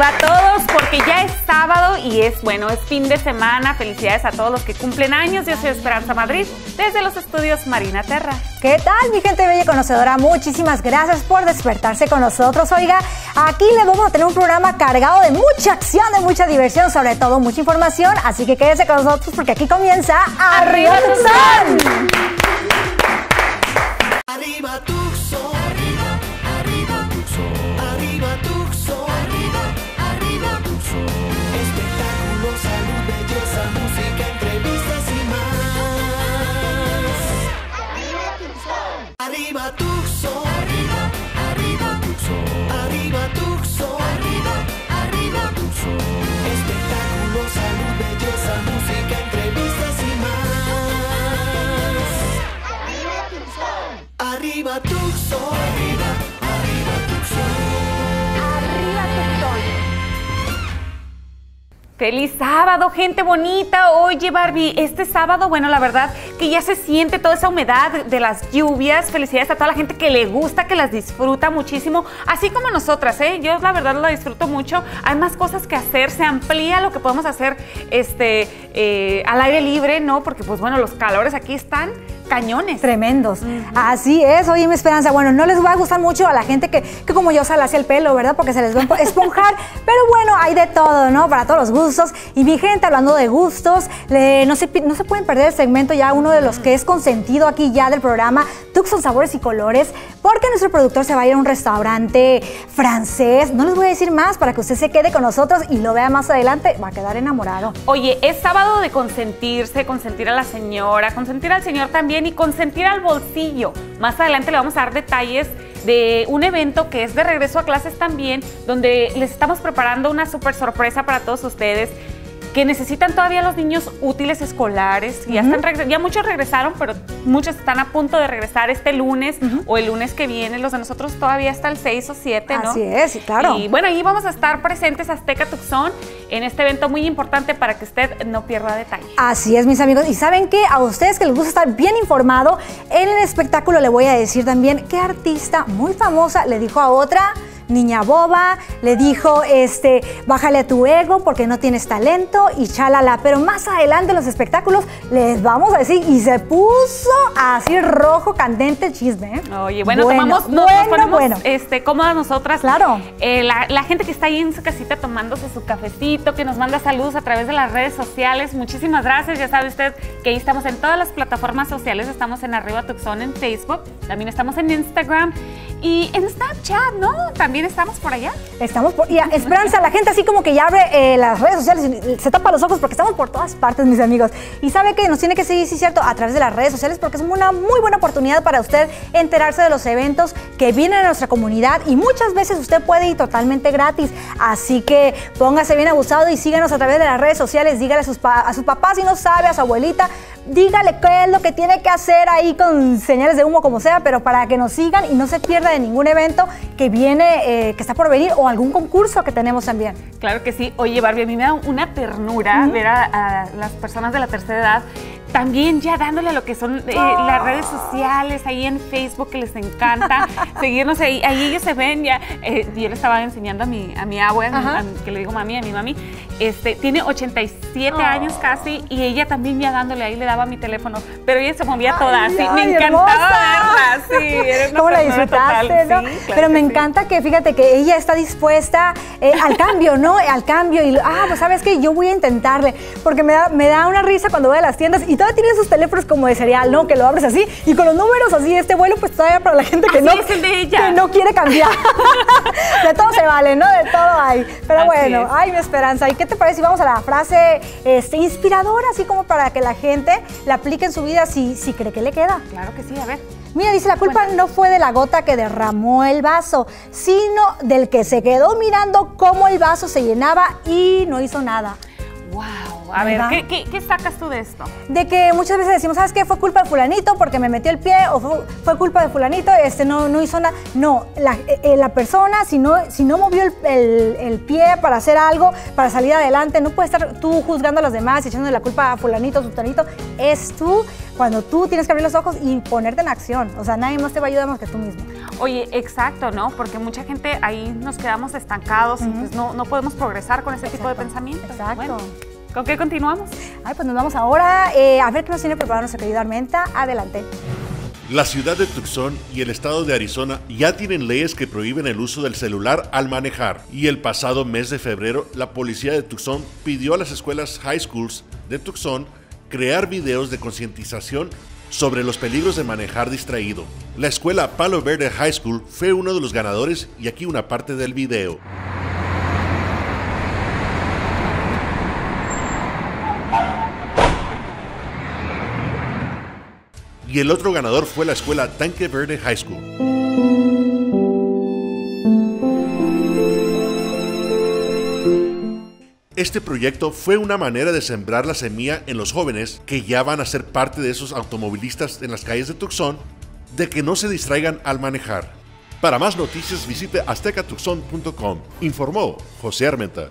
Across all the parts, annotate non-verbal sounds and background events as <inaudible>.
arriba a todos porque ya es sábado y es bueno, es fin de semana. Felicidades a todos los que cumplen años. Yo soy Esperanza Madrid desde los estudios Marina Terra. ¿Qué tal, mi gente bella y conocedora? Muchísimas gracias por despertarse con nosotros. Oiga, aquí les vamos a tener un programa cargado de mucha acción, de mucha diversión, sobre todo mucha información. Así que quédese con nosotros porque aquí comienza Arriba Tucson. Arriba Tucson, arriba, arriba Tucson, arriba, arriba Tucson, arriba Tucson, arriba, arriba Tucson. Espectáculos, salud, belleza, música, entrevistas y más. Arriba Tucson, arriba, arriba Feliz sábado, gente bonita. Oye, Barbie, este sábado, bueno, la verdad que ya se siente toda esa humedad de las lluvias. Felicidades a toda la gente que le gusta, que las disfruta muchísimo, así como nosotras, ¿eh? Yo la verdad la disfruto mucho. Hay más cosas que hacer, se amplía lo que podemos hacer este, eh, al aire libre, ¿no? Porque, pues bueno, los calores aquí están cañones. Tremendos. Así es, oye, mi esperanza. Bueno, no les va a gustar mucho a la gente que, que como yo se le hace el pelo, ¿verdad? Porque se les va a <laughs> esponjar. Pero bueno, hay de todo, ¿no? Para todos los gustos. Y mi gente, hablando de gustos, le- no, se, no se pueden perder el segmento ya, uno de los que es consentido aquí ya del programa, Tucson Sabores y Colores, porque nuestro productor se va a ir a un restaurante francés. No les voy a decir más para que usted se quede con nosotros y lo vea más adelante. Va a quedar enamorado. Oye, es sábado de consentirse, consentir a la señora, consentir al señor también y consentir al bolsillo. Más adelante le vamos a dar detalles de un evento que es de regreso a clases también, donde les estamos preparando una súper sorpresa para todos ustedes que necesitan todavía los niños útiles escolares. Ya, están ya muchos regresaron, pero muchos están a punto de regresar este lunes o el lunes que viene. Los de nosotros todavía hasta el 6 o 7, ¿no? Así es, claro. Y bueno, ahí vamos a estar presentes Azteca Tucson en este evento muy importante para que usted no pierda detalle. Así es, mis amigos. Y saben que a ustedes que les gusta estar bien informado, en el espectáculo le voy a decir también qué artista muy famosa le dijo a otra niña boba, le dijo, este, bájale a tu ego porque no tienes talento y chalala. Pero más adelante en los espectáculos les vamos a decir, y se puso así rojo, candente el chisme. ¿eh? Oye, bueno, tomamos, nos- nos bueno, ponemos bueno. este, cómodas nosotras. Claro. Eh, la, la gente que está ahí en su casita tomándose su cafecito, que nos manda saludos a través de las redes sociales, muchísimas gracias. Ya sabe usted que ahí estamos en todas las plataformas sociales, estamos en Arriba Tucson en Facebook, también estamos en Instagram y en Snapchat, ¿no? También estamos por allá. Estamos por. Y a- Esperanza, la gente así como que ya abre eh, las redes sociales y se tapa los ojos porque estamos por todas partes, mis amigos. Y sabe que nos tiene que seguir, sí, cierto, a través de las redes sociales porque es una muy buena oportunidad para usted enterarse de los eventos que vienen a nuestra comunidad y muchas veces usted puede ir totalmente gratis. Así que póngase bien abusado y síganos a través de las redes sociales. Dígale a, sus a su papá si no sabe, a su abuelita. Dígale qué es lo que tiene que hacer ahí con señales de humo, como sea, pero para que nos sigan y no se pierda de ningún evento que viene, eh, que está por venir o algún concurso que tenemos también. Claro que sí. Oye, Barbie, a mí me da una ternura ver a, a las personas de la tercera edad también ya dándole lo que son eh, las redes sociales, ahí en Facebook, que les encanta <laughs> seguirnos ahí. Ahí ellos se ven ya. eh, yo le estaba enseñando a mi, a mi abuela, a que le digo mami, a mi mami, este, tiene 87 Oh. años casi y ella también ya dándole ahí le daba mi teléfono, pero ella se movía toda Ay, así. ay, me encantaba verla, <laughs> sí. era ¿Cómo la disfrutaste, total, no? sí, claro Pero que me sí. encanta que, fíjate, que ella está dispuesta eh, al cambio, ¿no? Al cambio. Y, ah, pues, ¿sabes qué? Yo voy a intentarle. Porque me da, me da una risa cuando voy a las tiendas y todavía tiene sus teléfonos como de cereal, ¿no? Que lo abres así y con los números así. Este vuelo, pues, todavía para la gente que Así no... es el de ella. Que no quiere cambiar. <laughs> de todo se vale, ¿no? De todo hay. Pero Así bueno, es. ay, mi esperanza. ¿Y qué te parece si vamos a la frase este, inspiradora, así como para que la gente la aplique en su vida si, si cree que le queda? Claro que sí, a ver. Mira, dice, la culpa no fue de la gota que derramó el vaso, sino del que se quedó mirando cómo el vaso se llenaba y no hizo nada. A ver. ¿qué, qué, qué sacas tú de esto? De que muchas veces decimos, ¿sabes qué? Fue culpa de fulanito porque me metió el pie o fue, fue culpa de fulanito, este no, no hizo nada. No, la, eh, eh, la persona si no, si no movió el, el- el pie para hacer algo, para salir adelante, no puede estar tú juzgando a los demás echándole la culpa a fulanito o sultanito. Es tú cuando tú tienes que abrir los ojos y ponerte en acción. O sea, nadie más te va a ayudar más que tú mismo. Oye, exacto, ¿no? Porque mucha gente ahí nos quedamos estancados y pues no, no podemos progresar con ese tipo de pensamientos. Exacto. Bueno, ¿Con qué continuamos? Ay, pues nos vamos ahora eh, a ver qué nos tiene preparado nuestro querido Armenta. Adelante. La ciudad de Tucson y el estado de Arizona ya tienen leyes que prohíben el uso del celular al manejar. Y el pasado mes de febrero, la policía de Tucson pidió a las escuelas high schools de Tucson crear videos de concientización sobre los peligros de manejar distraído. La escuela Palo Verde High School fue uno de los ganadores y aquí una parte del video. Y el otro ganador fue la escuela Tanque Verde High School. Este proyecto fue una manera de sembrar la semilla en los jóvenes que ya van a ser parte de esos automovilistas en las calles de Tucson, de que no se distraigan al manejar. Para más noticias visite aztecatucson.com, informó José Armenta.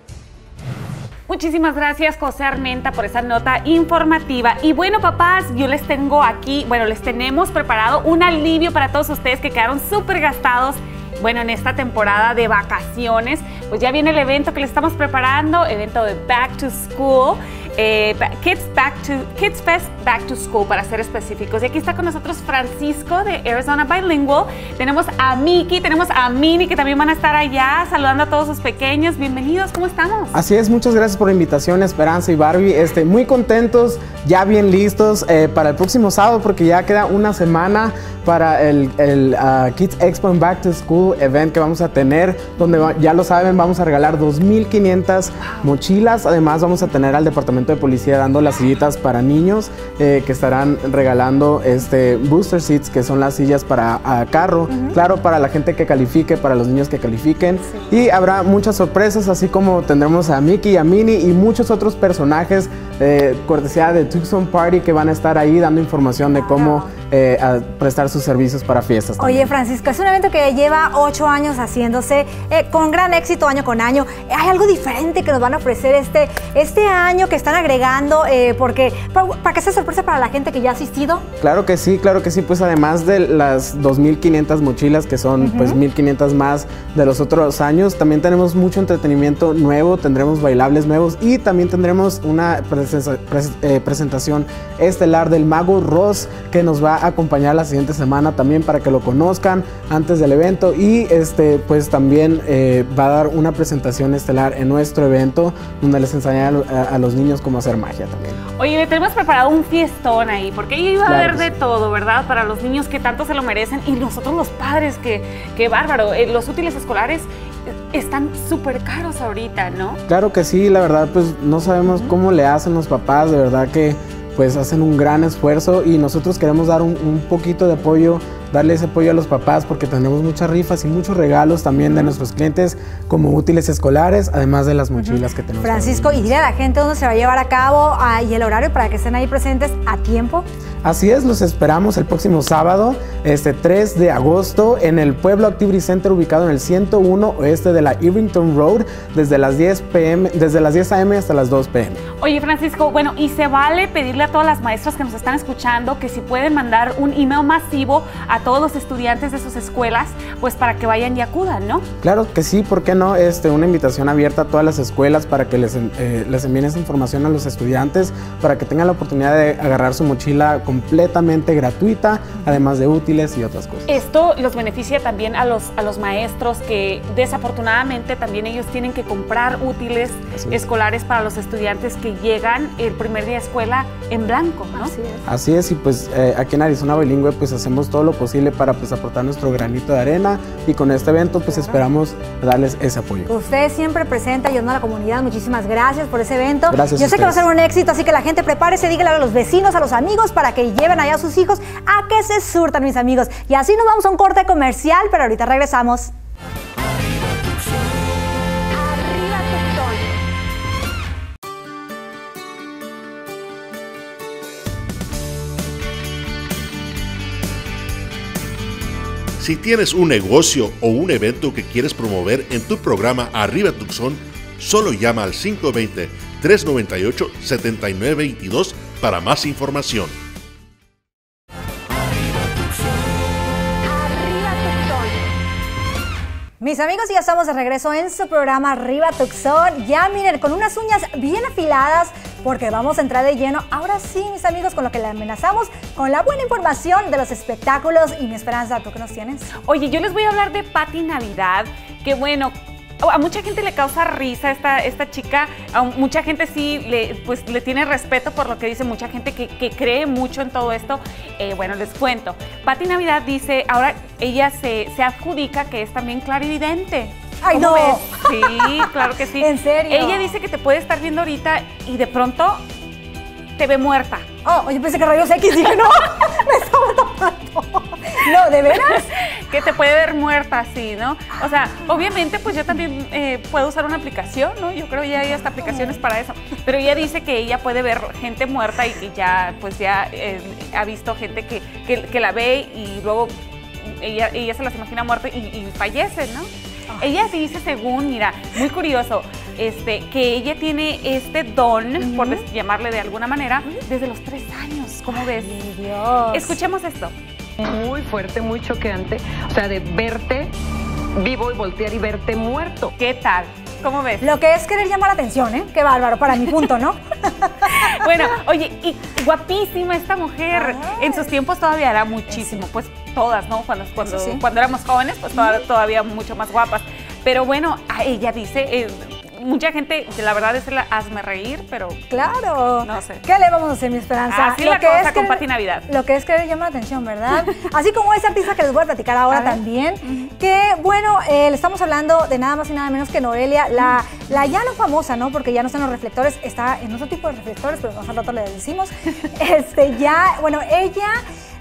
Muchísimas gracias, José Armenta, por esa nota informativa. Y bueno, papás, yo les tengo aquí, bueno, les tenemos preparado un alivio para todos ustedes que quedaron súper gastados. Bueno, en esta temporada de vacaciones, pues ya viene el evento que les estamos preparando, evento de Back to School. Eh, Kids, Back to, Kids Fest Back to School, para ser específicos. Y aquí está con nosotros Francisco de Arizona Bilingual. Tenemos a Miki, tenemos a Mini, que también van a estar allá saludando a todos sus pequeños. Bienvenidos, ¿cómo estamos? Así es, muchas gracias por la invitación, Esperanza y Barbie. Este, muy contentos, ya bien listos eh, para el próximo sábado, porque ya queda una semana para el, ah, Kids Expo and Back to School event que vamos a tener, donde ya lo saben, vamos a regalar 2.500 mochilas. Además, vamos a tener al Departamento de Policía dando las sillitas para niños eh, que estarán regalando este, booster seats, que son las sillas para ah, carro. Claro, para la gente que califique, para los niños que califiquen. Y habrá muchas sorpresas, así como tendremos a Mickey, a Minnie y muchos otros personajes eh, cortesía de Tucson Party que van a estar ahí dando información de cómo eh, a prestar sus servicios para fiestas. Oye, también. Francisco, es un evento que lleva ocho años haciéndose eh, con gran éxito año con año. ¿Hay algo diferente que nos van a ofrecer este, este año que están agregando? Eh, porque para, para que sea sorpresa para la gente que ya ha asistido. Claro que sí, claro que sí, pues además de las 2.500 mochilas que son pues 1.500 más de los otros años, también tenemos mucho entretenimiento nuevo, tendremos bailables nuevos y también tendremos una presen- pres- eh, presentación estelar del Mago Ross que nos va a acompañar la siguiente semana también para que lo conozcan antes del evento y este pues también eh, va a dar una presentación estelar en nuestro evento donde les enseñará a los niños cómo hacer magia también. Oye, tenemos preparado un fiestón ahí, porque ahí iba a Claro haber de sí. todo, ¿verdad? Para los niños que tanto se lo merecen y nosotros los padres, que, que bárbaro. Eh, los útiles escolares eh, están súper caros ahorita, ¿no? Claro que sí, la verdad pues no sabemos cómo le hacen los papás, de verdad que pues hacen un gran esfuerzo y nosotros queremos dar un, un poquito de apoyo, darle ese apoyo a los papás porque tenemos muchas rifas y muchos regalos también de nuestros clientes como útiles escolares, además de las mochilas que tenemos. Francisco, y dile a la gente dónde se va a llevar a cabo ah, y el horario para que estén ahí presentes a tiempo. Así es, los esperamos el próximo sábado, este 3 de agosto, en el Pueblo Activity Center ubicado en el 101 oeste de la Irvington Road, desde las 10 pm, desde las 10 am hasta las 2 pm. Oye, Francisco, bueno, y se vale pedirle a todas las maestras que nos están escuchando que si pueden mandar un email masivo a todos los estudiantes de sus escuelas, pues para que vayan y acudan, ¿no? Claro que sí, ¿por qué no? Este, una invitación abierta a todas las escuelas para que les, eh, les envíen esa información a los estudiantes, para que tengan la oportunidad de agarrar su mochila completamente gratuita, además de útiles y otras cosas. Esto los beneficia también a los, a los maestros que desafortunadamente también ellos tienen que comprar útiles Así es. escolares para los estudiantes que llegan el primer día de escuela en blanco, ¿no? Así es. Así es, y pues eh, aquí en Arizona Bilingüe pues hacemos todo lo posible para pues aportar nuestro granito de arena y con este evento pues esperamos darles ese apoyo. Usted siempre presenta ayudando a la comunidad. Muchísimas gracias por ese evento. Gracias Yo sé que va a ser un éxito, así que la gente prepárese, dígale a los vecinos, a los amigos, para que lleven allá a sus hijos a que se surtan, mis amigos. Y así nos vamos a un corte comercial, pero ahorita regresamos. Si tienes un negocio o un evento que quieres promover en tu programa Arriba Tucson, solo llama al 520-398-7922 para más información. Mis amigos, ya estamos de regreso en su programa Arriba Tucson. Ya miren, con unas uñas bien afiladas, porque vamos a entrar de lleno. Ahora sí, mis amigos, con lo que le amenazamos, con la buena información de los espectáculos. Y mi esperanza, ¿tú qué nos tienes? Oye, yo les voy a hablar de Patti Navidad, que bueno, a mucha gente le causa risa esta, esta chica, a mucha gente sí le, pues, le tiene respeto por lo que dice, mucha gente que, que cree mucho en todo esto. Eh, bueno, les cuento. Patti Navidad dice, ahora ella se, se adjudica que es también clarividente. ¡Ay, ¿Cómo no! ves? Sí, claro que sí. <laughs> ¿En serio? Ella dice que te puede estar viendo ahorita y de pronto te ve muerta. Oh, oye, pensé que rayos X. Dije, no, <laughs> me estaba tapando. No, ¿de veras? <laughs> que te puede ver muerta así, ¿no? O sea, obviamente, pues yo también eh, puedo usar una aplicación, ¿no? Yo creo ya hay hasta aplicaciones para eso. Pero ella dice que ella puede ver gente muerta y que ya, pues ya eh, ha visto gente que, que- que la ve y luego ella, ella se las imagina muerta y, y fallece, ¿no? Ella dice, según, mira, muy curioso, este, que ella tiene este don, por llamarle de alguna manera, desde los tres años. ¿Cómo ves? Ay, Dios. Escuchemos esto. muy fuerte, muy choqueante. O sea, de verte vivo y voltear y verte muerto. ¿Qué tal? ¿Cómo ves? Lo que es querer llamar la atención, ¿eh? Qué bárbaro, para mi punto, ¿no? <laughs> Bueno, oye, y guapísima esta mujer. Ay. En sus tiempos todavía era muchísimo, pues todas, ¿no? Cuando, cuando, sí. cuando éramos jóvenes, pues toda- todavía mucho más guapas. Pero bueno, ella dice, eh, mucha gente, la verdad es la hazme reír, pero Claro. No sé. ¿Qué le vamos a hacer, mi esperanza? Así la cosa con querer- Pati Navidad. Lo que es querer llamar la atención, ¿verdad? <laughs> Así como ese artista que les voy a platicar ahora A también, que bueno, eh, le estamos hablando de nada más y nada menos que Noelia, la, la ya no famosa, ¿no? Porque ya no está en los reflectores, está en otro tipo de reflectores, pero más al rato le decimos. <laughs> Este, ya, bueno, ella,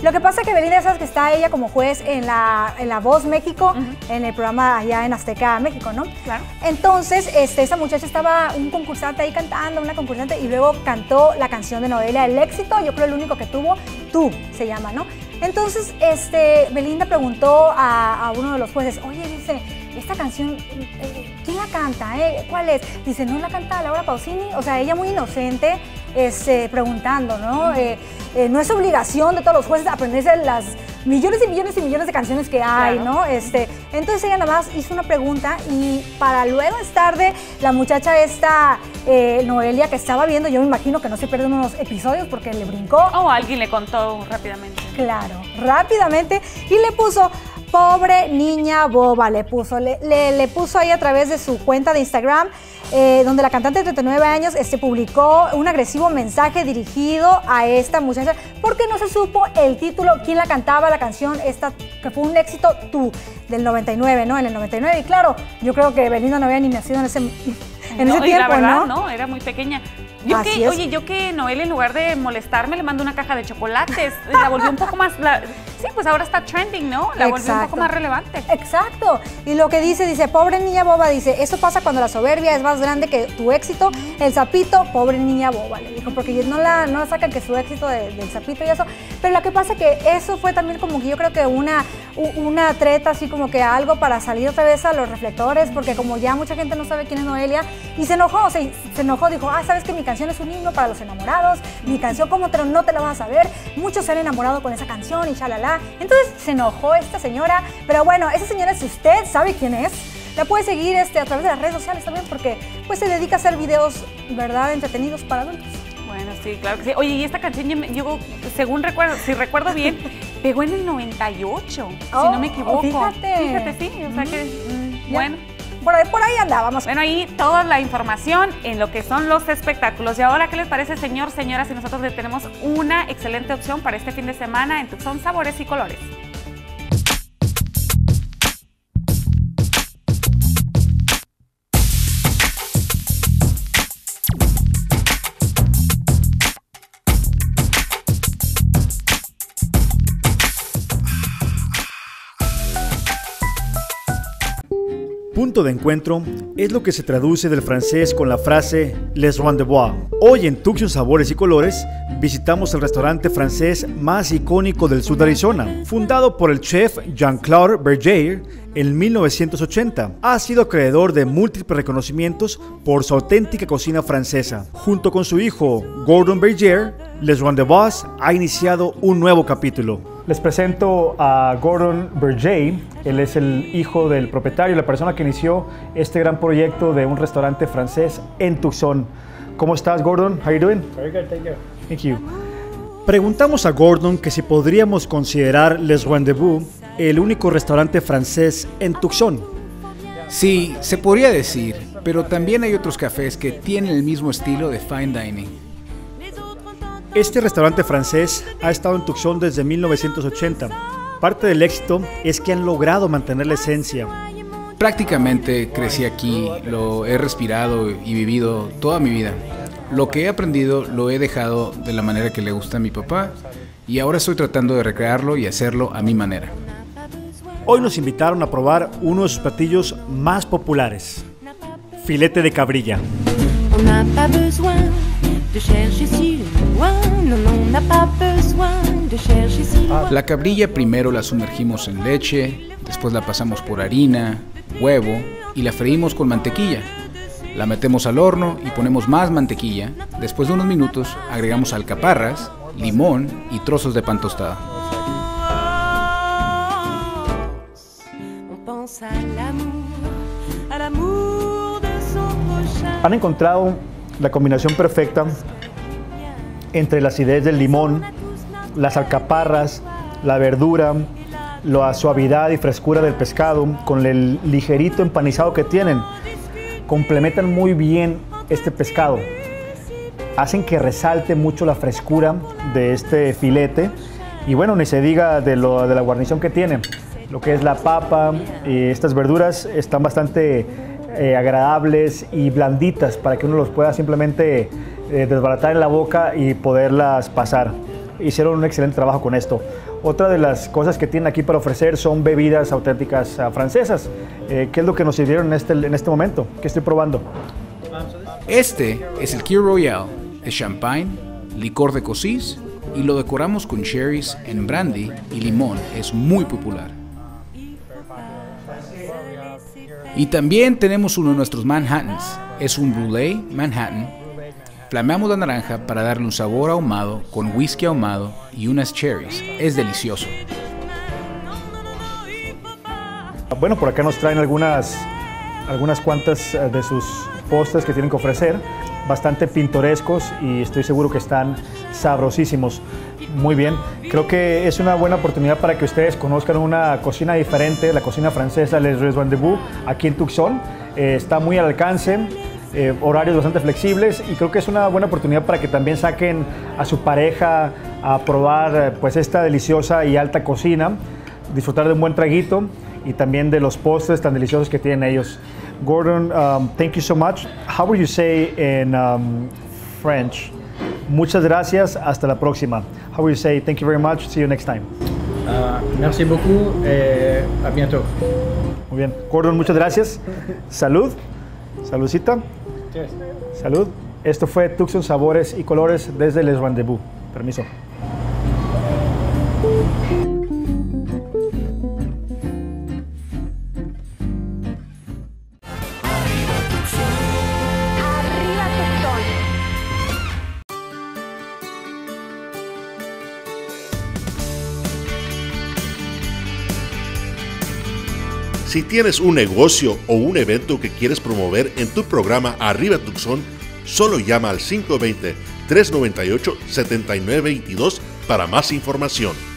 lo que pasa es que Belinda, sabes que está ella como juez en la, en la Voz México, en el programa allá en Azteca, México, ¿no? Claro. Entonces, este, esa muchacha estaba un concursante ahí cantando, una concursante, y luego cantó la canción de Noelia, El éxito, yo creo el único que tuvo, Tú, se llama, ¿no? Entonces, este, Belinda preguntó a, a uno de los jueces, oye, dice, esta canción, eh, ¿quién la canta? eh? ¿Cuál es? Dice, ¿no la canta Laura Pausini? O sea, ella muy inocente, este, preguntando, ¿no? Eh, eh, no es obligación de todos los jueces aprenderse las millones y millones y millones de canciones que hay, Claro. ¿no? Este, entonces ella nada más hizo una pregunta y para luego es tarde la muchacha esta, eh, Noelia, que estaba viendo, yo me imagino que no se pierde unos episodios porque le brincó, O alguien le contó rápidamente. claro, rápidamente y le puso, pobre niña boba, le puso, le, le- le puso ahí a través de su cuenta de Instagram, eh, donde la cantante de 39 años este, publicó un agresivo mensaje dirigido a esta muchacha porque no se supo el título, quién la cantaba, la canción esta que fue un éxito, tú, del 99, ¿no? En el 99 y claro, yo creo que Belinda no había ni nacido en ese, en No, ese y tiempo, la verdad, ¿no? no, era muy pequeña. Yo Así que, es. oye, yo que Noel en lugar de molestarme le mando una caja de chocolates, la volvió un poco más, la- sí, pues ahora está trending, ¿no? La volvió un poco más relevante. Exacto. Y lo que dice, dice, pobre niña boba, dice, eso pasa cuando la soberbia es más grande que tu éxito. El sapito, pobre niña boba, le dijo, porque no la, no sacan que su éxito de- del sapito y eso. Pero lo que pasa que eso fue también como que yo creo que una, una treta, así como que algo para salir otra vez a los reflectores, porque como ya mucha gente no sabe quién es Noelia, y se enojó, se, se enojó, dijo, ah, sabes que mi canción es un himno para los enamorados, mi canción, ¿cómo te, lo- no te la vas a saber? Muchos se han enamorado con esa canción y Entonces se enojó esta señora, pero bueno, esa señora, si usted sabe quién es, la puede seguir este, a través de las redes sociales también, porque pues se dedica a hacer videos, ¿verdad?, entretenidos para adultos. Bueno, sí, claro que sí. Oye, y esta canción, yo, según recuerdo, si recuerdo bien, <laughs> pegó en el 98, si Oh, no me equivoco. fíjate. Fíjate, sí, o sea que, mm, Ya. Por ahí, por ahí andábamos. Bueno, ahí toda la información en lo que son los espectáculos. Y ahora, ¿qué les parece, señor, señoras? Y nosotros le tenemos una excelente opción para este fin de semana en Tucson Sabores y Colores. Punto de encuentro es lo que se traduce del francés con la frase Les Rendezvous. Hoy en Tucson Sabores y Colores visitamos el restaurante francés más icónico del sur de Arizona, fundado por el chef Jean-Claude Berger en 1980. Ha sido acreedor de múltiples reconocimientos por su auténtica cocina francesa. Junto con su hijo Gordon Berger, Les Rendezvous ha iniciado un nuevo capítulo. Les presento a Gordon Berger. Él es el hijo del propietario, la persona que inició este gran proyecto de un restaurante francés en Tucson. ¿Cómo estás, Gordon? How you doing? Very good, thank you. Thank you. Preguntamos a Gordon que si podríamos considerar Les Rendezvous el único restaurante francés en Tucson. Sí, se podría decir, pero también hay otros cafés que tienen el mismo estilo de fine dining. Este restaurante francés ha estado en Tucson desde 1980. Parte del éxito es que han logrado mantener la esencia. Prácticamente crecí aquí, lo he respirado y vivido toda mi vida. Lo que he aprendido lo he dejado de la manera que le gusta a mi papá y ahora estoy tratando de recrearlo y hacerlo a mi manera. Hoy nos invitaron a probar uno de sus platillos más populares, filete de cabrilla. On La cabrilla primero la sumergimos en leche, después la pasamos por harina, huevo y la freímos con mantequilla. La metemos al horno y ponemos más mantequilla. Después de unos minutos agregamos alcaparras, limón y trozos de pan tostado. Han encontrado la combinación perfecta entre la acidez del limón, las alcaparras, la verdura, la suavidad y frescura del pescado, con el ligerito empanizado que tienen. Complementan muy bien este pescado. Hacen que resalte mucho la frescura de este filete. Y bueno, ni se diga de, lo, de la guarnición que tiene. Lo que es la papa y estas verduras están bastante eh, agradables y blanditas para que uno los pueda simplemente eh, desbaratar en la boca y poderlas pasar. Hicieron un excelente trabajo con esto. Otra de las cosas que tienen aquí para ofrecer son bebidas auténticas ah, francesas. Eh, ¿Qué es lo que nos sirvieron en este, en este momento? ¿Qué estoy probando? Este es el Kir Royal, es champagne, licor de cosis y lo decoramos con cherries en brandy y limón. Es muy popular. Y también tenemos uno de nuestros Manhattans. Es un Brûlée Manhattan. Flameamos la naranja para darle un sabor ahumado con whisky ahumado y unas cherries. Es delicioso. Bueno, por acá nos traen algunas, algunas cuantas eh, de sus postres que tienen que ofrecer, bastante pintorescos y estoy seguro que están sabrosísimos. Muy bien, creo que es una buena oportunidad para que ustedes conozcan una cocina diferente, la cocina francesa Les Rendezvous, aquí en Tucson. Eh, está muy al alcance, eh, horarios bastante flexibles y creo que es una buena oportunidad para que también saquen a su pareja a probar eh, pues esta deliciosa y alta cocina, disfrutar de un buen traguito y también de los postres tan deliciosos que tienen ellos. Gordon, um, thank you so much. How would you say in um, French? Muchas gracias, hasta la próxima. How would you say thank you very much, see you next time? Uh, merci beaucoup et à bientôt. Muy bien. Gordon, muchas gracias. Salud. Saludcita. Cheers. Salud. Esto fue Tucson Sabores y Colores desde Les Rendezvous. Permiso. Si tienes un negocio o un evento que quieres promover en tu programa Arriba Tucson, solo llama al 520-398-7922 para más información.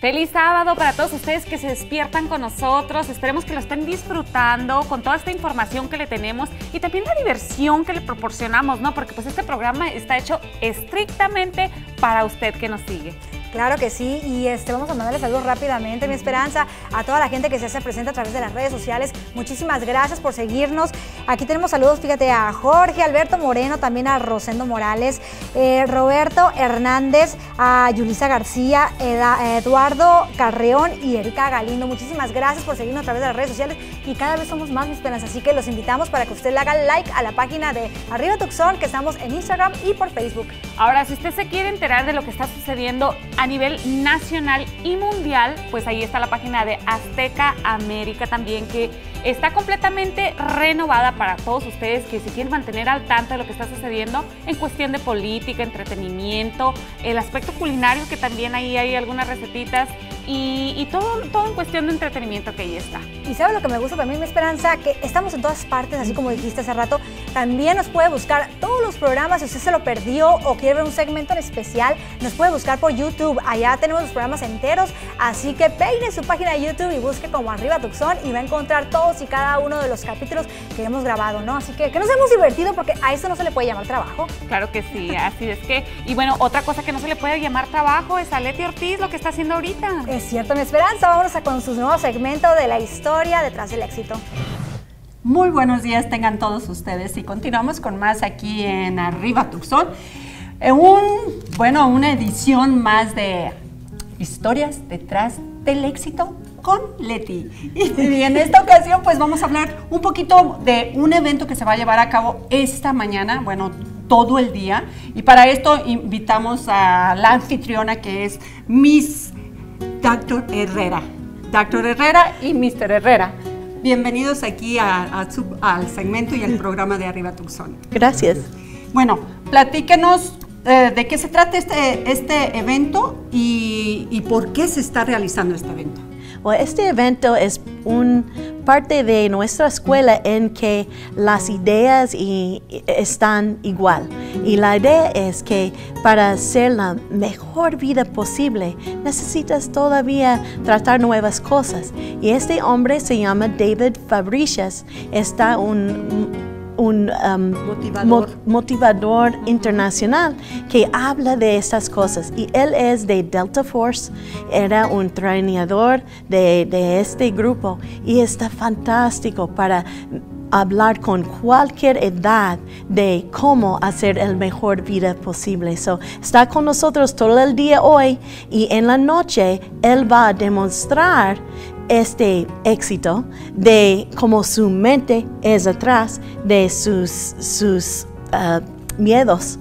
Feliz sábado para todos ustedes que se despiertan con nosotros. Esperemos que lo estén disfrutando con toda esta información que le tenemos y también la diversión que le proporcionamos, ¿no? Porque pues este programa está hecho estrictamente para usted que nos sigue. Claro que sí, y este, vamos a mandarle saludos rápidamente, mi esperanza, a toda la gente que se hace presente a través de las redes sociales. Muchísimas gracias por seguirnos. Aquí tenemos saludos, fíjate, a Jorge, Alberto Moreno, también a Rosendo Morales, eh, Roberto Hernández, a Yulisa García, Eduardo Carreón y Erika Galindo. Muchísimas gracias por seguirnos a través de las redes sociales y cada vez somos más, mi esperanza. Así que los invitamos para que usted le haga like a la página de Arriba Tucson, que estamos en Instagram y por Facebook. Ahora, si usted se quiere enterar de lo que está sucediendo a nivel nacional y mundial, pues ahí está la página de Azteca América también, que está completamente renovada para todos ustedes que se quieren mantener al tanto de lo que está sucediendo en cuestión de política, entretenimiento, el aspecto culinario, que también ahí hay algunas recetitas y, y todo, todo en cuestión de entretenimiento que ahí está. Y sabe lo que me gusta también, mi esperanza, que estamos en todas partes, así como dijiste hace rato. También nos puede buscar todos los programas, si usted se lo perdió o quiere ver un segmento en especial, nos puede buscar por YouTube. Allá tenemos los programas enteros, así que peine su página de YouTube y busque como Arriba Tucson y va a encontrar todos y cada uno de los capítulos que hemos grabado, ¿no? Así que que nos hemos divertido porque a eso no se le puede llamar trabajo. Claro que sí, <laughs> así es que. Y bueno, otra cosa que no se le puede llamar trabajo es a Leti Ortiz, lo que está haciendo ahorita. Es cierto, mi esperanza. Vámonos a con su nuevo segmento de la historia detrás del éxito. Muy buenos días tengan todos ustedes y continuamos con más aquí en Arriba Tucson. Un, bueno, una edición más de historias detrás del éxito con Leti. Y <laughs> en esta ocasión pues vamos a hablar un poquito de un evento que se va a llevar a cabo esta mañana, bueno, todo el día. Y para esto invitamos a la anfitriona que es Miss Dr. Herrera. Dr. Herrera y Mr. Herrera. Bienvenidos aquí a- a su- al segmento y al programa de Arriba Tucson. Gracias. Bueno, platíquenos eh, de qué se trata este, este evento y, y por qué se está realizando este evento. Este evento es un parte de nuestra escuela en que las ideas y- y están igual. Y la idea es que para hacer la mejor vida posible necesitas todavía tratar nuevas cosas. Y este hombre se llama David Fabricius. Está un un um, Motivador. mo- motivador internacional que habla de estas cosas. Y él es de Delta Force, era un entrenador de, de este grupo y está fantástico para hablar con cualquier edad de cómo hacer el mejor vida posible. So, está con nosotros todo el día hoy y en la noche él va a demostrar este éxito de cómo su mente es atrás de sus, sus ah, miedos.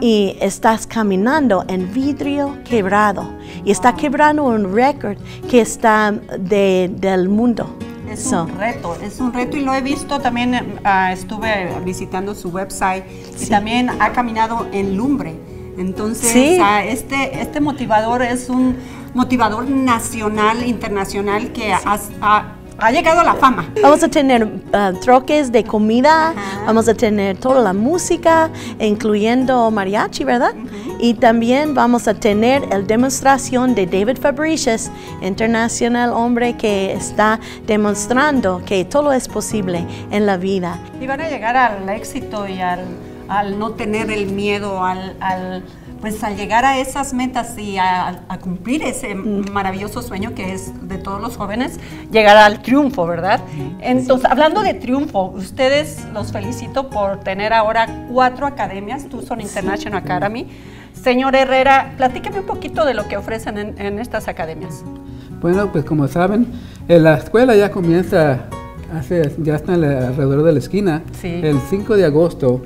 Y estás caminando en vidrio quebrado. Y está quebrando un récord que está de, del mundo. Es So, un reto, es un reto y lo he visto también, ah, estuve visitando su website y Sí. también ha caminado en lumbre. Entonces, Sí. ah, este, este motivador es un motivador nacional, internacional que has- ha, ha llegado a la fama. Vamos a tener ah, troques de comida, vamos a tener toda la música, incluyendo mariachi, ¿verdad? Y también vamos a tener la demostración de David Fabricius, internacional hombre que está demostrando que todo es posible en la vida. Y van a llegar al éxito y al, al no tener el miedo, al, al, pues al llegar a esas metas y a, a cumplir ese maravilloso sueño que es de todos los jóvenes, llegar al triunfo, ¿verdad? Entonces, hablando de triunfo, ustedes los felicito por tener ahora cuatro academias, Tucson International Academy. Señor Herrera, platíqueme un poquito de lo que ofrecen en, en estas academias. Bueno, pues como saben, eh, la escuela ya comienza, hace, ya está alrededor de la esquina, Sí. el 5 de agosto,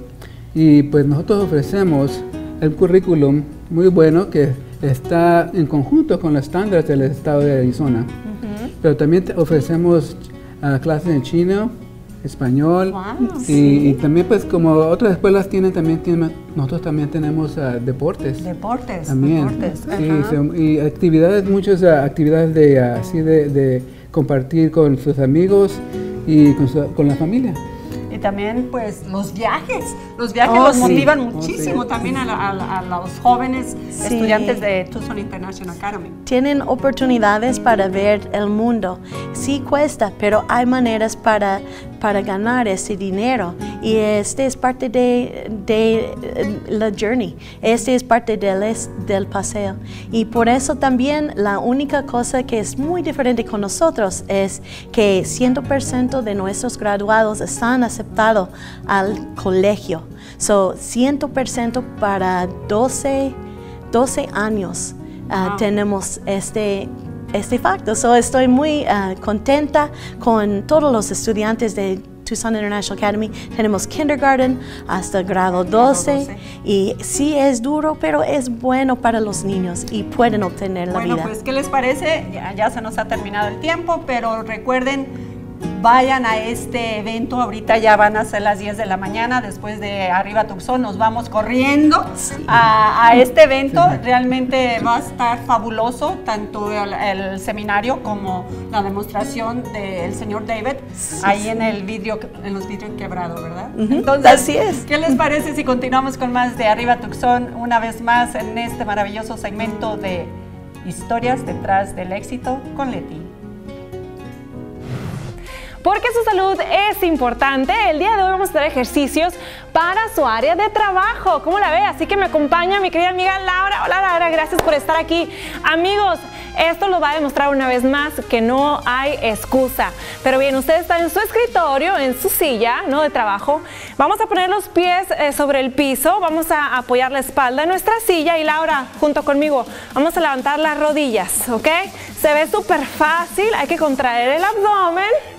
y pues nosotros ofrecemos el currículum muy bueno que está en conjunto con los estándares del estado de Arizona. Pero también te- ofrecemos ah, clases en chino, español, Wow, y, y también pues como otras escuelas tienen, también tienen, nosotros también tenemos ah, deportes. Deportes, También. deportes. Sí, y actividades, muchas ah, actividades de así de, de compartir con sus amigos y con, su- con la familia. También, pues, los viajes. Los viajes Oh, los sí. motivan Oh, muchísimo sí. también a, a a los jóvenes Sí. estudiantes de Tucson International Academy. tienen oportunidades para ver el mundo. Sí cuesta, pero hay maneras para, para ganar ese dinero. Y este es parte de, de eh, la journey. Este es parte del, del paseo. Y por eso también la única cosa que es muy diferente con nosotros es que 100% de nuestros graduados están aceptados al colegio. So, 100% para 12, 12 años ah, Wow. tenemos este, este facto. So, estoy muy ah, contenta con todos los estudiantes de Tucson International Academy. Tenemos kindergarten hasta grado 12 12. y sí es duro, pero es bueno para los niños y pueden obtener la Bueno, vida. pues, ¿qué les parece? Ya, ya se nos ha terminado el tiempo, pero recuerden, vayan a este evento. Ahorita ya van a ser las 10 de la mañana. Después de Arriba Tucson nos vamos corriendo a, a este evento. Realmente va a estar fabuloso, tanto el, el seminario como la demostración del señor David ahí en el vidrio, en los vidrios quebrados, ¿verdad? Entonces, así es. ¿Qué les parece si continuamos con más de Arriba Tucson una vez más en este maravilloso segmento de historias detrás del éxito con Leti? Porque su salud es importante, el día de hoy vamos a hacer ejercicios para su área de trabajo. ¿Cómo la ve? Así que me acompaña mi querida amiga Laura. Hola Laura, gracias por estar aquí. Amigos, esto lo va a demostrar una vez más que no hay excusa. Pero bien, usted está en su escritorio, en su silla, ¿no? De trabajo. Vamos a poner los pies eh, sobre el piso, vamos a apoyar la espalda en nuestra silla y Laura, junto conmigo, vamos a levantar las rodillas, ¿ok? Se ve súper fácil, hay que contraer el abdomen.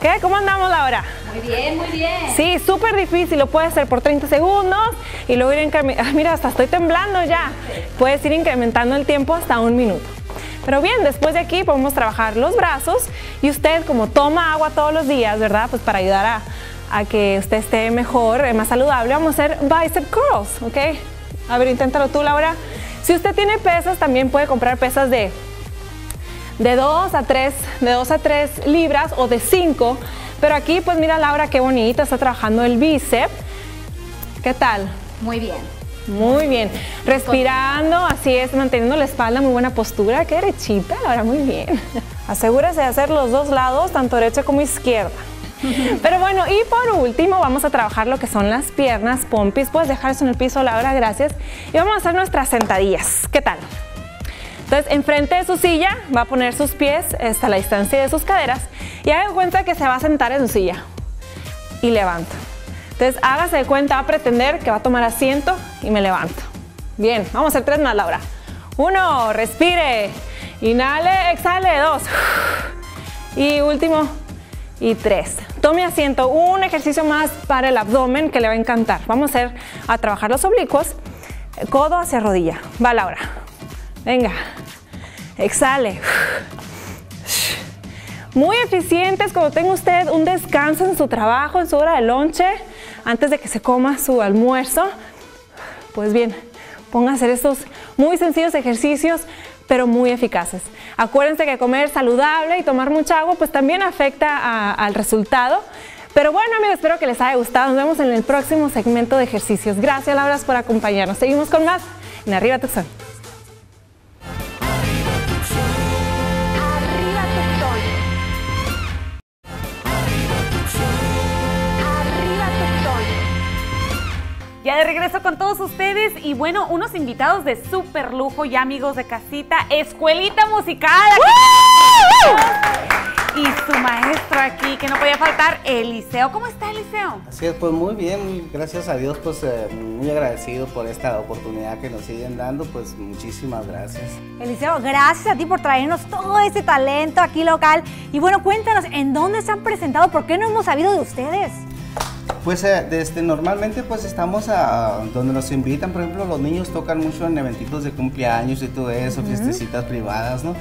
¿Qué? ¿Cómo andamos, Laura? Muy bien, muy bien. Sí, súper difícil, lo puedes hacer por 30 segundos y luego ir incrementando. Mira, hasta estoy temblando ya. Puedes ir incrementando el tiempo hasta un minuto. Pero bien, después de aquí podemos trabajar los brazos y usted como toma agua todos los días, ¿verdad? Pues para ayudar a, a que usted esté mejor, eh, más saludable, vamos a hacer bicep curls, ¿ok? A ver, inténtalo tú, Laura. Si usted tiene pesas, también puede comprar pesas de de 2 a 3, de 2 a 3 libras o de 5. Pero aquí, pues mira Laura, qué bonita, está trabajando el bíceps. ¿Qué tal? Muy bien. Muy bien. Respirando, así es, manteniendo la espalda, muy buena postura. Qué derechita, Laura, muy bien. Asegúrese de hacer los dos lados, tanto derecha como izquierda. Pero bueno, y por último vamos a trabajar lo que son las piernas, pompis. Puedes dejar eso en el piso, Laura, gracias. Y vamos a hacer nuestras sentadillas. ¿Qué tal? Entonces, enfrente de su silla va a poner sus pies hasta la distancia de sus caderas y haga cuenta que se va a sentar en su silla y levanta. Entonces, hágase de cuenta, va a pretender que va a tomar asiento y me levanto. Bien, vamos a hacer tres más, Laura. Uno, respire. Inhale, exhale, dos. Y último, y tres. Tome asiento, un ejercicio más para el abdomen que le va a encantar. Vamos a hacer a trabajar los oblicuos, codo hacia rodilla. Va, Laura. Venga, exhale. Muy eficientes cuando tenga usted un descanso en su trabajo, en su hora de lonche, antes de que se coma su almuerzo. Pues bien, ponga a hacer estos muy sencillos ejercicios, pero muy eficaces. Acuérdense que comer saludable y tomar mucha agua, pues también afecta al resultado. Pero bueno, amigos, espero que les haya gustado. Nos vemos en el próximo segmento de ejercicios. Gracias, Laura, por acompañarnos. Seguimos con más en Arriba Tucson. De regreso con todos ustedes y bueno, unos invitados de súper lujo ya amigos de casita, Escuelita Musical. aquí. Y su maestro aquí, que no podía faltar, Eliseo. ¿Cómo está Eliseo? Así es, pues muy bien, gracias a Dios, pues eh, muy agradecido por esta oportunidad que nos siguen dando, pues muchísimas gracias. Eliseo, gracias a ti por traernos todo ese talento aquí local. Y bueno, cuéntanos, ¿en dónde se han presentado? ¿Por qué no hemos sabido de ustedes? Pues eh, desde normalmente pues estamos a donde nos invitan, por ejemplo, los niños tocan mucho en eventitos de cumpleaños y todo eso, Ujú. fiestecitas privadas, ¿no?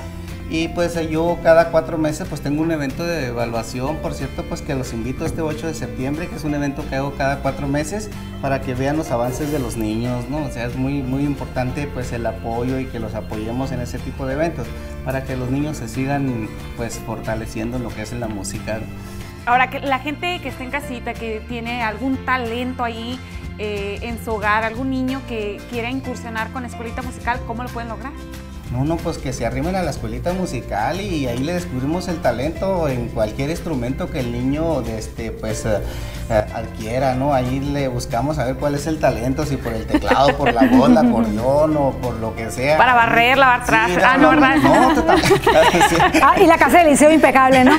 Y pues eh, yo cada cuatro meses pues tengo un evento de evaluación, por cierto, pues que los invito este 8 de septiembre, que es un evento que hago cada cuatro meses para que vean los avances de los niños, ¿no? O sea, es muy, muy importante pues el apoyo y que los apoyemos en ese tipo de eventos para que los niños se sigan pues fortaleciendo en lo que es la música. Ahora, que la gente que está en casita, que tiene algún talento ahí eh, en su hogar, algún niño que quiera incursionar con Escuelita Musical, ¿cómo lo pueden lograr? No, no, pues que se arrimen a la escuelita musical y ahí le descubrimos el talento en cualquier instrumento que el niño este, pues, eh, eh, adquiera, ¿no? Ahí le buscamos a ver cuál es el talento, si por el teclado, por la voz, el acordeón o por lo que sea. Para barrer, lavar trastes. Ah, no, no, ¿verdad? No, totalmente. sí. <laughs> Ah, y la casa de Eliseo impecable, ¿no?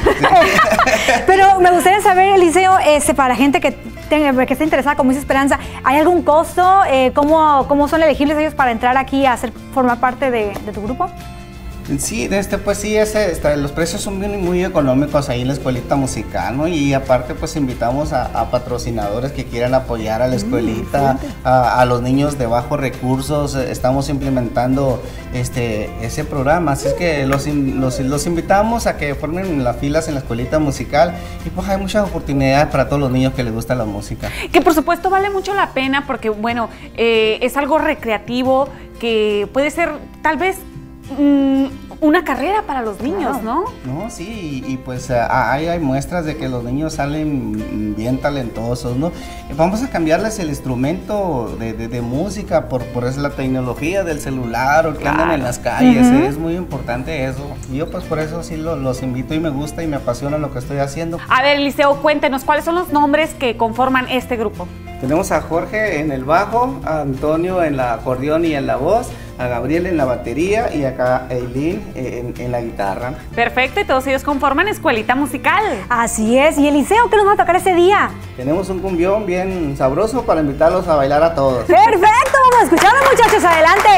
<laughs> Pero me gustaría saber, Eliseo, este, para la gente que, que esté interesada, como dice Esperanza, ¿hay algún costo? Eh, ¿cómo, ¿Cómo son elegibles ellos para entrar aquí a ser, formar parte de tu grupo? Sí, este, pues sí, ese, este, los precios son bien- muy económicos ahí en la escuelita musical, ¿no? Y aparte, pues invitamos a, a patrocinadores que quieran apoyar a la escuelita, a, a los niños de bajos recursos. eh, Estamos implementando este, ese programa, así es que los, los, los invitamos a que formen las filas en la escuelita musical y pues hay muchas oportunidades para todos los niños que les gusta la música. Que por supuesto vale mucho la pena porque, bueno, eh, es algo recreativo que puede ser tal vez mm, una carrera para los niños, ¿no? No, sí, y, y pues eh, hay, hay muestras de que los niños salen bien talentosos, ¿no? Vamos a cambiarles el instrumento de, de- de música por, por eso la tecnología del celular o que andan en las calles, es muy importante eso. Yo pues por eso sí lo- los invito y me gusta y me apasiona lo que estoy haciendo. A ver, Eliseo, cuéntenos, ¿cuáles son los nombres que conforman este grupo? Tenemos a Jorge en el bajo, a Antonio en la acordeón y en la voz, a Gabriel en la batería y acá a Eileen en, en la guitarra. Perfecto, y todos ellos conforman escuelita musical. Así es, y Eliseo, ¿qué nos va a tocar ese día? Tenemos un cumbión bien sabroso para invitarlos a bailar a todos. Perfecto, vamos a escucharlo muchachos, adelante.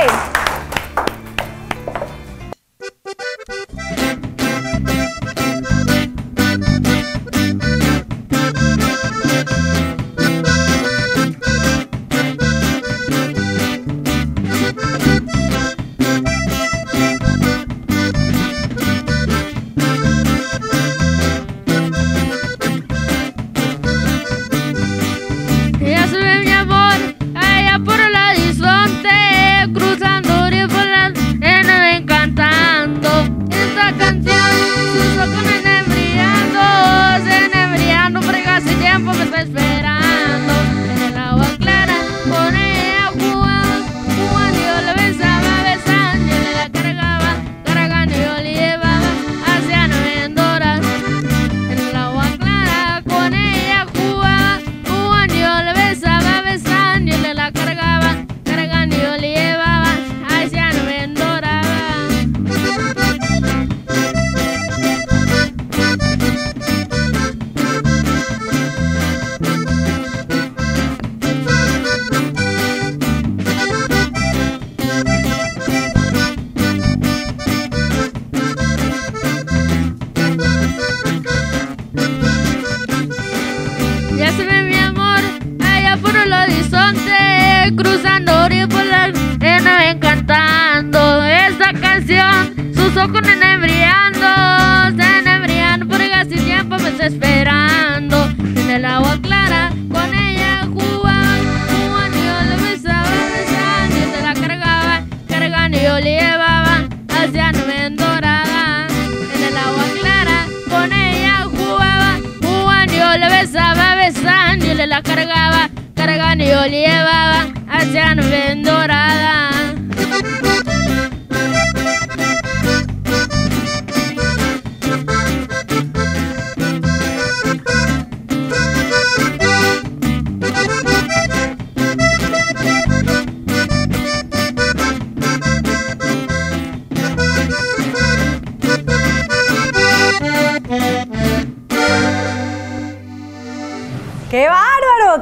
Canción. Sus ojos enebriando, se enebriando porque hace tiempo me está esperando. En el agua clara, con ella jugaba, jugando yo le besaba, besando, yo te la cargaba, cargando yo le llevaba hacia nube dorada. En el agua clara, con ella jugaba, jugando yo le besaba, besando, yo le la cargaba, cargando yo le llevaba hacia nube dorada.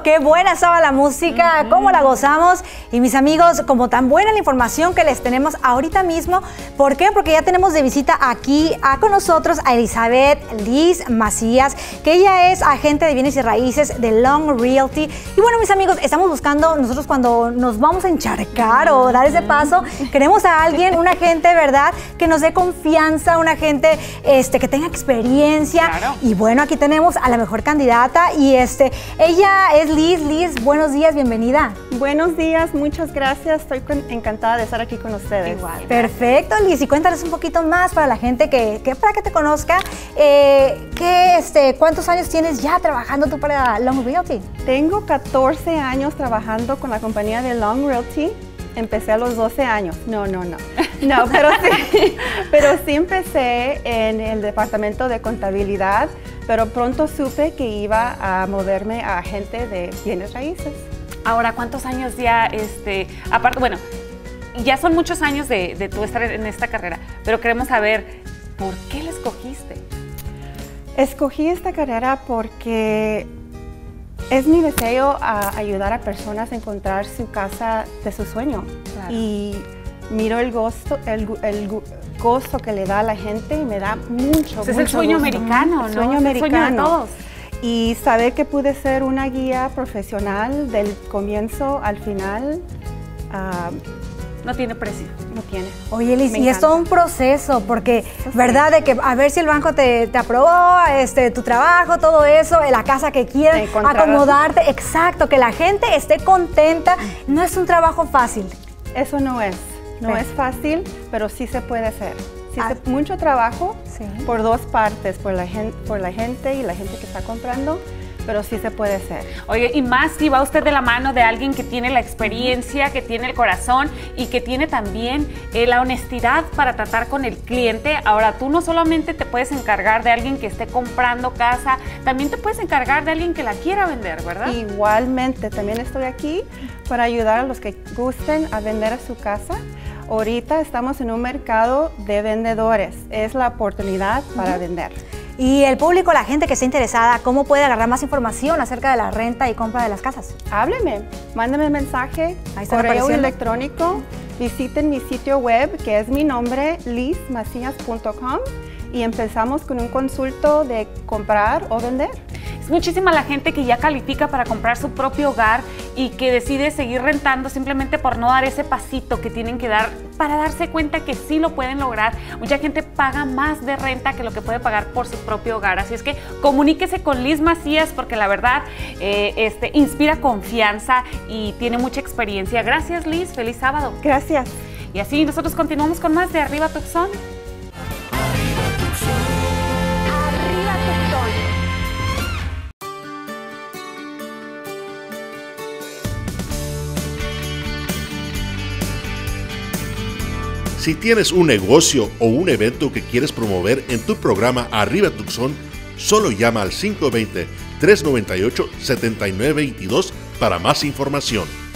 ¡Qué buena estaba la música! ¿Cómo la gozamos? Y mis amigos, como tan buena la información que les tenemos ahorita mismo. ¿Por qué? Porque ya tenemos de visita aquí a, con nosotros a Elizabeth Liz Macías, que ella es agente de bienes y raíces de Long Realty. Y bueno, mis amigos, estamos buscando, nosotros cuando nos vamos a encharcar o dar ese paso, queremos a alguien, un agente, ¿verdad? Que nos dé confianza, un agente este, que tenga experiencia. Y bueno, aquí tenemos a la mejor candidata y este, ella es Liz. Liz, buenos días, bienvenida. Buenos días, muchas gracias. Estoy encantada de estar aquí con ustedes. Perfecto, Liz. Y cuéntanos un poquito más para la gente que, que para que te conozca. eh, ¿qué, este, ¿Cuántos años tienes ya trabajando tú para Long Realty? Tengo 14 años trabajando con la compañía de Long Realty. Empecé a los 12 años. No, no, no. No, <laughs> pero sí, pero sí empecé en el departamento de contabilidad, pero pronto supe que iba a moverme a agente de bienes raíces. Ahora, ¿cuántos años ya, este, aparte, bueno, ya son muchos años de, de tú estar en esta carrera, pero queremos saber, ¿por qué la escogiste? Escogí esta carrera porque es mi deseo a ayudar a personas a encontrar su casa de su sueño. Claro. Y miro el gozo, el, gozo que le da a la gente y me da mucho, Ese es mucho el sueño gusto. americano, El ¿no? sueño Es el sueño de americano. todos. Y saber que pude ser una guía profesional del comienzo al final, ah, no tiene precio. No tiene. Oye, Liz, Me y es todo un proceso, porque, ¿verdad? De que a ver si el banco te, te aprobó, este, tu trabajo, todo eso, la casa que quieras, acomodarte, exacto, que la gente esté contenta. No es un trabajo fácil. Eso no es. No Sí. es fácil, pero sí se puede hacer. Sí Ah. mucho trabajo por dos partes, por la, gente, por la gente y la gente que está comprando, pero sí se puede hacer. Oye, y más si va usted de la mano de alguien que tiene la experiencia, que tiene el corazón y que tiene también eh, la honestidad para tratar con el cliente. Ahora, tú no solamente te puedes encargar de alguien que esté comprando casa, también te puedes encargar de alguien que la quiera vender, ¿verdad? Igualmente, también estoy aquí para ayudar a los que gusten a vender a su casa. Ahorita estamos en un mercado de vendedores. Es la oportunidad para vender. Y el público, la gente que esté interesada, ¿cómo puede agarrar más información acerca de la renta y compra de las casas? Hábleme, mándame mensaje, Ahí está correo electrónico, visiten mi sitio web que es mi nombre, lizmacillas.com y empezamos con un consulto de comprar o vender. Es muchísima la gente que ya califica para comprar su propio hogar y que decide seguir rentando simplemente por no dar ese pasito que tienen que dar para darse cuenta que sí lo pueden lograr. Mucha gente paga más de renta que lo que puede pagar por su propio hogar. Así es que comuníquese con Liz Macías porque la verdad eh, este, inspira confianza y tiene mucha experiencia. Gracias Liz, feliz sábado. Gracias. Y así nosotros continuamos con más de Arriba Tucson. Si tienes un negocio o un evento que quieres promover en tu programa Arriba Tucson, solo llama al 520-398-7922 para más información.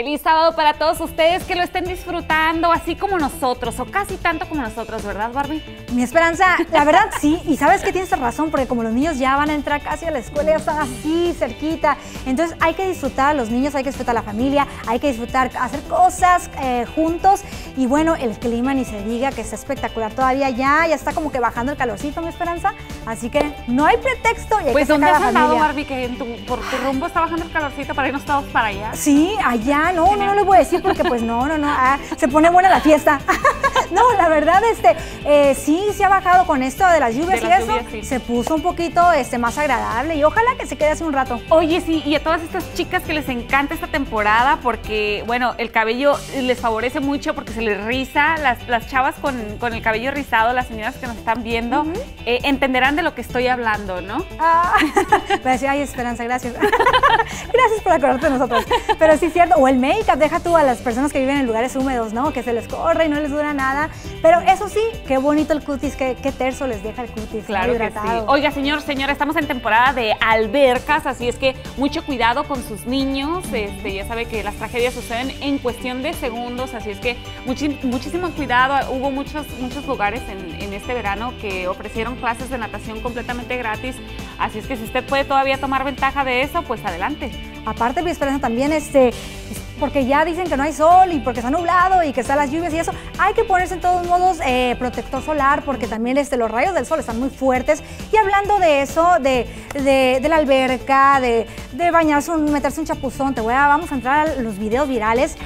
Feliz sábado para todos ustedes que lo estén disfrutando así como nosotros o casi tanto como nosotros, ¿verdad Barbie? Mi esperanza, la verdad sí, y sabes que tienes razón, porque como los niños ya van a entrar casi a la escuela, ya están así cerquita, entonces hay que disfrutar a los niños, hay que disfrutar a la familia, hay que disfrutar, hacer cosas eh, juntos, y bueno, el clima ni se diga que está espectacular todavía ya, ya está como que bajando el calorcito, mi esperanza, así que no hay pretexto y hay Pues que ¿dónde has andado. Barbie? Que en tu- por tu rumbo está bajando el calorcito para irnos todos para allá. Sí, allá, no, no, no les voy a decir porque pues no, no, no, ah, se pone buena la fiesta. <laughs> no, la verdad, este, eh, sí, se ha bajado con esto de las lluvias De y eso, lluvias, sí. se puso un poquito este, más agradable y ojalá que se quede así un rato. Oye, sí, y a todas estas chicas que les encanta esta temporada porque, bueno, el cabello les favorece mucho porque se les riza, las, las chavas con, con el cabello rizado, las señoras que nos están viendo, eh, entenderán de lo que estoy hablando, ¿no? Ah, <laughs> decir, ay, Esperanza, gracias. <laughs> gracias por acordarte de nosotros. Pero sí cierto, o el make-up, deja tú a las personas que viven en lugares húmedos, ¿no? Que se les corre y no les dura nada. Pero eso sí, qué bonito el cutis, qué, qué terso les deja el cutis. Claro que sí. Oiga, señor, señora, estamos en temporada de albercas, así es que mucho cuidado con sus niños. Este, ya sabe que las tragedias suceden en cuestión de segundos, así es que muchísimo cuidado. Hubo muchos, muchos lugares en, en este verano que ofrecieron clases de natación completamente gratis, así es que si usted puede todavía tomar ventaja de eso, pues adelante. Aparte, mi esperanza también, este, es porque ya dicen que no hay sol y porque está nublado y que están las lluvias y eso, hay que ponerse en todos modos eh, protector solar porque también este, los rayos del sol están muy fuertes. Y hablando de eso, de, de, de la alberca, de, de bañarse, un- meterse un chapuzón, te voy a, vamos a entrar a los videos virales.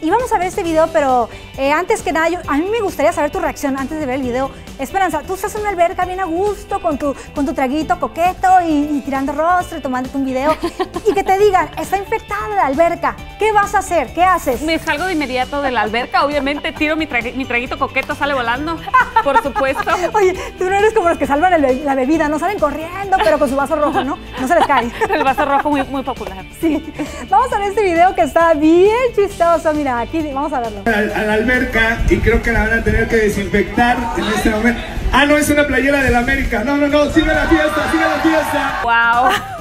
Y vamos a ver este video, pero eh, antes que nada, yo- a mí me gustaría saber tu reacción antes de ver el video. Esperanza, tú estás en una alberca bien a gusto, con tu, con tu traguito coqueto y, y tirando rostro y tomándote un video. <laughs> y que te digan, está infectada la alberca. ¿Qué vas a hacer? ¿Qué haces? Me salgo de inmediato de la alberca, obviamente tiro mi, trague- mi traguito coqueto, sale volando, <laughs> por supuesto. <laughs> Oye, tú no eres como los que salvan be- la bebida, no salen corriendo, pero con su vaso rojo, ¿no? No se les cae. <laughs> El vaso rojo muy, muy popular. Sí. Vamos a ver este video que está bien chistoso. Mira, aquí vamos a verlo. a, a la alberca y creo que la van a tener que desinfectar en este momento. Ah, no, es una playera de la América. No, no, no, sigue la fiesta, sigue la fiesta. ¡Wow!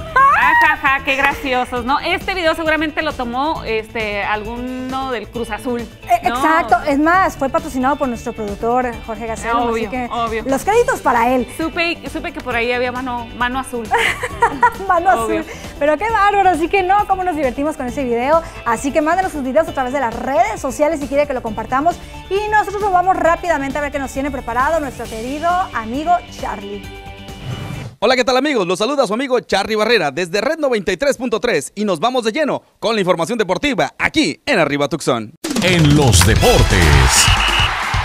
Jaja, qué graciosos, ¿no? Este video seguramente lo tomó este, alguno del Cruz Azul. Eh, ¿no? Exacto, es más, fue patrocinado por nuestro productor Jorge Gacero, Obvio, así que obvio. los créditos para él. Supe, supe que por ahí había mano, mano azul. <laughs> Mano Obvio. azul. Pero qué bárbaro, así que no, cómo nos divertimos con ese video. Así que mándenos sus videos a través de las redes sociales si quiere que lo compartamos. Y nosotros nos vamos rápidamente a ver qué nos tiene preparado nuestro querido amigo Charlie. Hola, ¿qué tal amigos? Los saluda su amigo Charlie Barrera desde Red 93.3 y nos vamos de lleno con la información deportiva aquí en Arriba Tucson. En los deportes.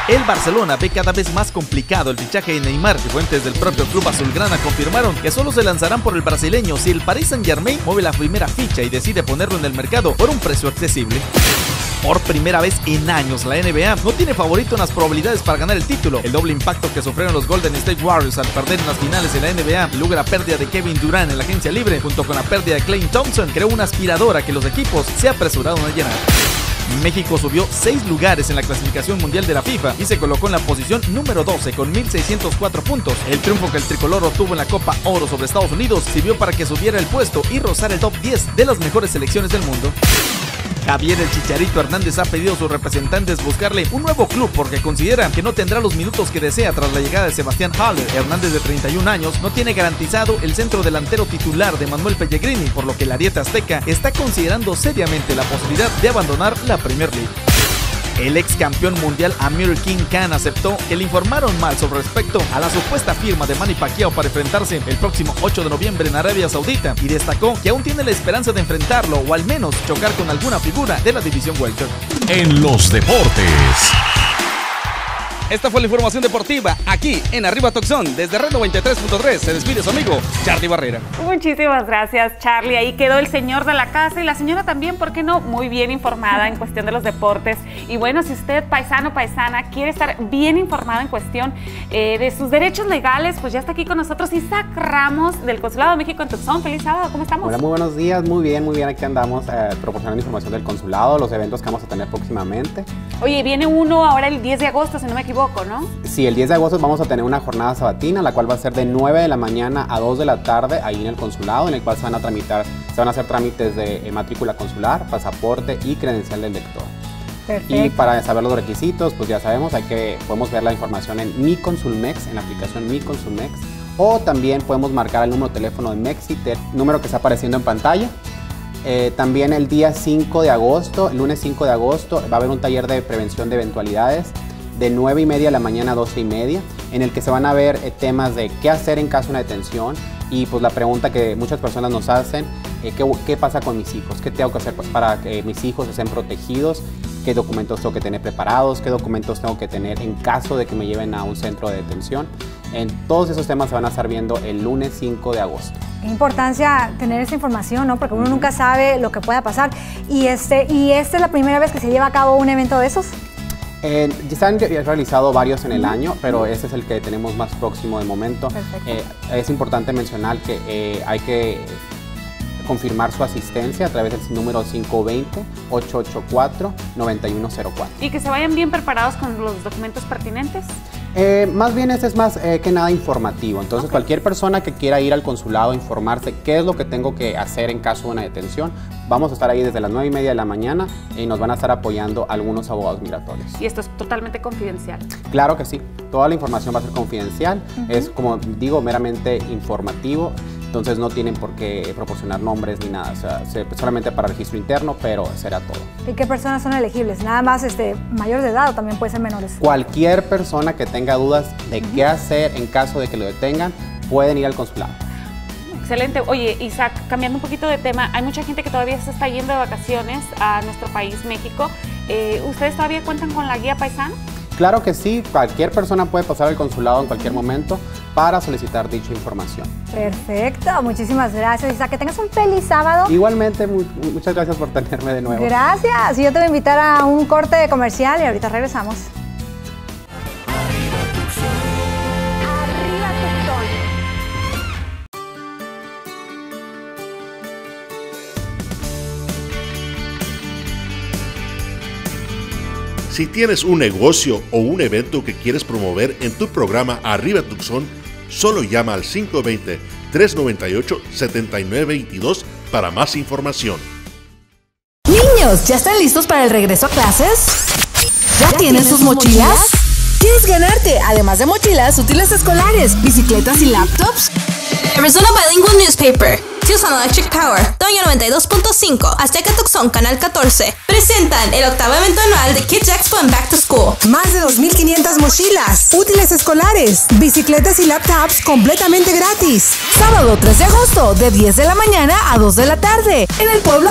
El Barcelona ve cada vez más complicado el fichaje de Neymar y fuentes del propio club azulgrana confirmaron que solo se lanzarán por el brasileño si el Paris Saint-Germain mueve la primera ficha y decide ponerlo en el mercado por un precio accesible. Por primera vez en años, la NBA no tiene favorito en las probabilidades para ganar el título. El doble impacto que sufrieron los Golden State Warriors al perder en las finales de la NBA luego la pérdida de Kevin Durant en la agencia libre, junto con la pérdida de Clay Thompson, creó una aspiradora que los equipos se apresuraron a llenar. México subió 6 lugares en la clasificación mundial de la FIFA y se colocó en la posición número 12 con 1.604 puntos. El triunfo que el tricolor obtuvo en la Copa Oro sobre Estados Unidos sirvió para que subiera el puesto y rozar el top 10 de las mejores selecciones del mundo. Javier el Chicharito Hernández ha pedido a sus representantes buscarle un nuevo club porque considera que no tendrá los minutos que desea tras la llegada de Sebastián Haller. Hernández de 31 años no tiene garantizado el centro delantero titular de Manuel Pellegrini, por lo que la Arieta Azteca está considerando seriamente la posibilidad de abandonar la Premier League. El ex campeón mundial Amir King Khan aceptó que le informaron mal sobre respecto a la supuesta firma de Manny Pacquiao para enfrentarse el próximo 8 de noviembre en Arabia Saudita y destacó que aún tiene la esperanza de enfrentarlo o al menos chocar con alguna figura de la división welter. En los deportes. Esta fue la información deportiva aquí en Arriba Toxón desde Red 93.3. Se despide su amigo Charlie Barrera. Muchísimas gracias, Charlie. Ahí quedó el señor de la casa y la señora también, ¿por qué no? Muy bien informada en cuestión de los deportes. Y bueno, si usted, paisano, paisana, quiere estar bien informado en cuestión eh, de sus derechos legales, pues ya está aquí con nosotros Isaac Ramos del Consulado de México en Tucson. Feliz sábado, ¿cómo estamos? Hola, muy buenos días, muy bien, muy bien. Aquí andamos eh, proporcionando información del consulado, los eventos que vamos a tener próximamente. Oye, viene uno ahora el 10 de agosto, si no me equivoco, ¿no? Sí, el 10 de agosto vamos a tener una jornada sabatina, la cual va a ser de 9 de la mañana a 2 de la tarde ahí en el consulado, en el cual se van a tramitar, se van a hacer trámites de eh, matrícula consular, pasaporte y credencial del lector. Y para saber los requisitos, pues ya sabemos, hay que, podemos ver la información en Mi Consulmex, en la aplicación Mi Consulmex, o también podemos marcar el número de teléfono de Mexiter, número que está apareciendo en pantalla. Eh, también el día 5 de agosto, el lunes 5 de agosto, va a haber un taller de prevención de eventualidades de 9 y media de la mañana a 12 y media, en el que se van a ver eh, temas de qué hacer en caso de una detención y pues la pregunta que muchas personas nos hacen, eh, ¿qué, qué pasa con mis hijos? ¿Qué tengo que hacer para que mis hijos estén protegidos? ¿Qué documentos tengo que tener preparados? ¿Qué documentos tengo que tener en caso de que me lleven a un centro de detención? En todos esos temas se van a estar viendo el lunes 5 de agosto. Qué importancia tener esa información, ¿no? Porque uno nunca sabe lo que pueda pasar. Y, este, y esta es la primera vez que se lleva a cabo un evento de esos. Eh, ya se han re- realizado varios en el año, pero este es el que tenemos más próximo de momento. Eh, es importante mencionar que eh, hay que confirmar su asistencia a través del número 520-884-9104. Y que se vayan bien preparados con los documentos pertinentes. Eh, más bien este es más eh, que nada informativo. Entonces cualquier persona que quiera ir al consulado a informarse qué es lo que tengo que hacer en caso de una detención, vamos a estar ahí desde las 9 y media de la mañana y nos van a estar apoyando algunos abogados migratorios. Y esto es totalmente confidencial. Claro que sí, toda la información va a ser confidencial, Ujú. es como digo, meramente informativo. Entonces no tienen por qué proporcionar nombres ni nada, o sea, se- solamente para registro interno, pero será todo. ¿Y qué personas son elegibles? Nada más este, mayores de edad o también pueden ser menores. Cualquier persona que tenga dudas de qué hacer en caso de que lo detengan, pueden ir al consulado. Excelente. Oye, Isaac, cambiando un poquito de tema, hay mucha gente que todavía se está yendo de vacaciones a nuestro país, México. Eh, ¿Ustedes todavía cuentan con la guía paisana? Claro que sí, cualquier persona puede pasar al consulado en cualquier momento para solicitar dicha información. Perfecto, muchísimas gracias. Isaac, que tengas un feliz sábado. Igualmente, mu- muchas gracias por tenerme de nuevo. Gracias. Yo te voy a invitar a un corte comercial y ahorita regresamos. Si tienes un negocio o un evento que quieres promover en tu programa Arriba Tucson, solo llama al 398-7922 para más información. Niños, ¿ya están listos para el regreso a clases? ¿Ya, tienen sus mochilas? ¿Quieres ganarte, además de mochilas, útiles escolares, bicicletas y laptops? Arizona Bilingual Newspaper, Tucson Electric Power, Doña 92.5, Azteca Tucson, Canal 14, presentan el octavo evento anual de Kids Expo en Back to School. Más de 2.500 mochilas, útiles escolares, bicicletas y laptops completamente gratis. Sábado 3 de agosto, de 10 de la mañana a 2 de la tarde, en el pueblo.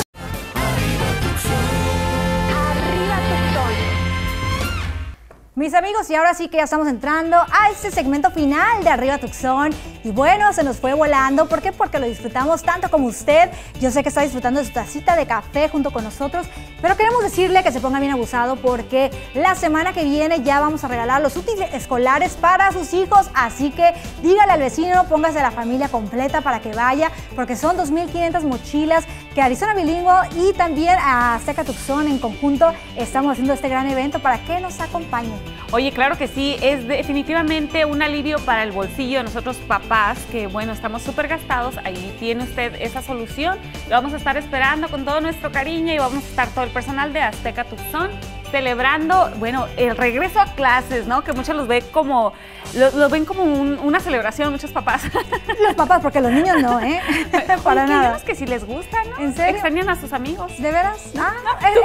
Mis amigos, y ahora sí que ya estamos entrando a este segmento final de Arriba Tucson. Y bueno, se nos fue volando. ¿Por qué? Porque lo disfrutamos tanto como usted. Yo sé que está disfrutando de su tacita de café junto con nosotros. Pero queremos decirle que se ponga bien abusado porque la semana que viene ya vamos a regalar los útiles escolares para sus hijos. Así que dígale al vecino, póngase a la familia completa para que vaya. Porque son 2.500 mochilas que Arizona Bilingüe y también a Azteca Tucson en conjunto estamos haciendo este gran evento para que nos acompañen. Oye, claro que sí, es definitivamente un alivio para el bolsillo de nosotros papás, que bueno, estamos súper gastados, ahí tiene usted esa solución. Vamos a estar esperando con todo nuestro cariño y vamos a estar todo el personal de Azteca Tucson celebrando, bueno, el regreso a clases, ¿no? Que muchos los ven como, lo, ven como una celebración, muchos papás. <laughs> Los papás, porque los niños no, ¿eh? <laughs> Para nada. que si les gusta, ¿no? ¿En serio? Extrañan a sus amigos. ¿De veras? Ah,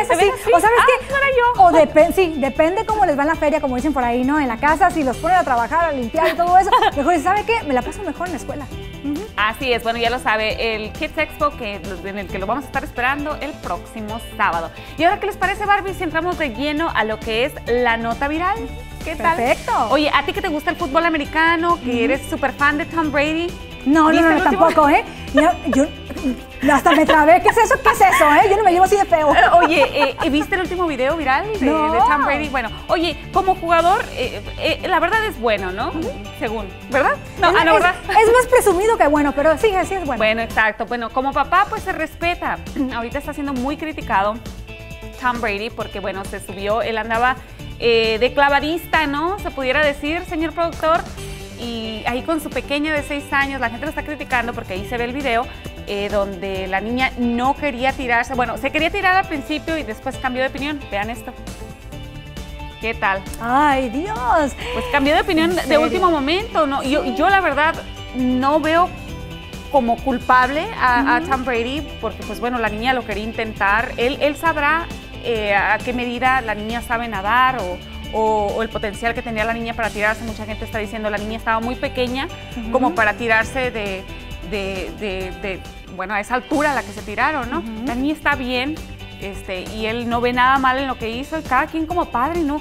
es, así. O sabes ah, qué? No era yo. O depende, sí, depende cómo les va en la feria, como dicen por ahí, ¿no? En la casa, si los ponen a trabajar, a limpiar y todo eso, mejor, ¿sabe qué? Me la paso mejor en la escuela. Así es, bueno, ya lo sabe, el Kids Expo que, en el que lo vamos a estar esperando el próximo sábado. Y ahora, ¿qué les parece, Barbie, si entramos de lleno a lo que es la nota viral? ¿Qué tal? Perfecto. Oye, ¿a ti que te gusta el fútbol americano, que eres súper fan de Tom Brady? No, no, no, tampoco, ¿eh? Yo, yo, hasta me trabé. ¿Qué es eso? ¿Qué es eso, eh? Yo no me llevo así de feo. Oye, eh, ¿viste el último video viral de, de, Tom Brady? Bueno, oye, como jugador, eh, eh, la verdad es bueno, ¿no? Según, ¿verdad? No, es, ah, no, ¿verdad? Es, es, más presumido que bueno, pero sí, sí es bueno. Bueno, exacto. Bueno, como papá, pues se respeta. <clears throat> Ahorita está siendo muy criticado Tom Brady porque, bueno, se subió, él andaba de clavadista, ¿no? Se pudiera decir, señor productor y ahí con su pequeña de 6 años, la gente lo está criticando porque ahí se ve el video eh, donde la niña no quería tirarse, bueno, se quería tirar al principio y después cambió de opinión. Vean esto. ¿Qué tal? ¡Ay, Dios! Pues cambió de opinión de último momento, ¿no? Yo, yo la verdad no veo como culpable a, a, Tom Brady porque pues bueno, la niña lo quería intentar. Él, él sabrá eh, a qué medida la niña sabe nadar o, o, el potencial que tenía la niña para tirarse. Mucha gente está diciendo la niña estaba muy pequeña como para tirarse de, de, bueno, a esa altura a la que se tiraron, ¿no? La niña está bien, este, y él no ve nada mal en lo que hizo, y cada quien como padre, ¿no?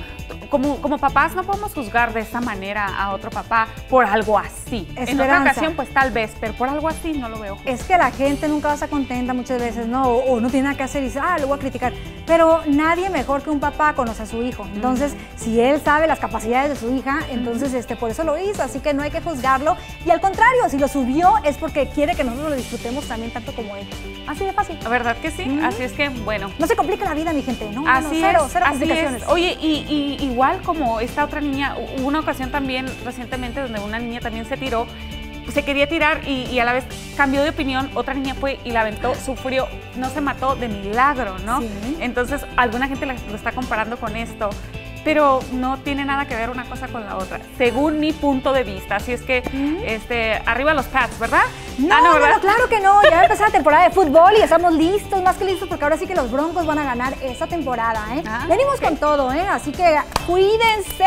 Como, como papás no podemos juzgar de esta manera a otro papá por algo así. En otra ocasión, pues tal vez, pero por algo así no lo veo. Es que la gente nunca va a estar contenta muchas veces, ¿no? O, no tiene nada que hacer y dice, ah, lo voy a criticar. Pero nadie mejor que un papá conoce a su hijo. Entonces, si él sabe las capacidades de su hija, entonces este, por eso lo hizo. Así que no hay que juzgarlo. Y al contrario, si lo subió es porque quiere que nosotros lo disfrutemos también tanto como él. Así de fácil. La verdad que sí. Así es que, bueno. No se complica la vida, mi gente, ¿no? Así cero, es, cero así complicaciones. Es. Oye, y, y, igual como esta otra niña, hubo una ocasión también recientemente donde una niña también se tiró, se quería tirar y, y, a la vez cambió de opinión, otra niña fue y la aventó, sufrió, no se mató de milagro, ¿no? Sí. Entonces, alguna gente lo está comparando con esto pero no tiene nada que ver una cosa con la otra, según mi punto de vista. Así es que, este, arriba los Pats, ¿verdad? No, ah, no, ¿verdad? no, claro que no. Ya va a empezar la temporada de fútbol y estamos listos, más que listos, porque ahora sí que los Broncos van a ganar esta temporada, ¿eh? Ah, Venimos okay. con todo, ¿eh? Así que cuídense.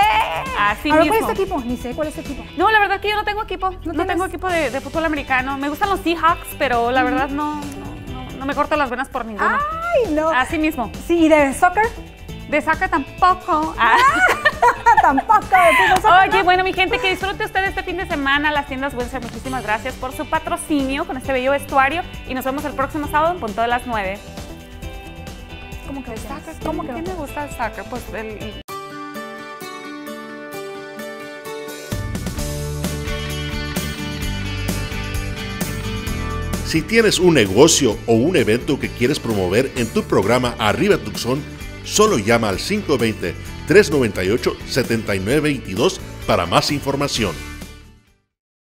Así ahora, mismo. ¿cuál es tu equipo? Ni sé cuál es tu equipo. No, la verdad que yo no tengo equipo. No, no tengo equipo de, de, fútbol americano. Me gustan los Seahawks, pero la uh -huh. verdad no, no, no, me corto las venas por ninguno. Ay, no. Así mismo. Sí, ¿y de soccer? De soccer tampoco. Ah. <laughs> tampoco. Oye, bueno, mi gente, que disfrute usted este fin de semana. Las tiendas Windsor, muchísimas gracias por su patrocinio con este bello vestuario. Y nos vemos el próximo sábado en punto de las 9. ¿Cómo que soccer? ¿Cómo que me gusta el soccer? Pues el, Si tienes un negocio o un evento que quieres promover en tu programa Arriba Tucson, solo llama al 520-398-7922 para más información.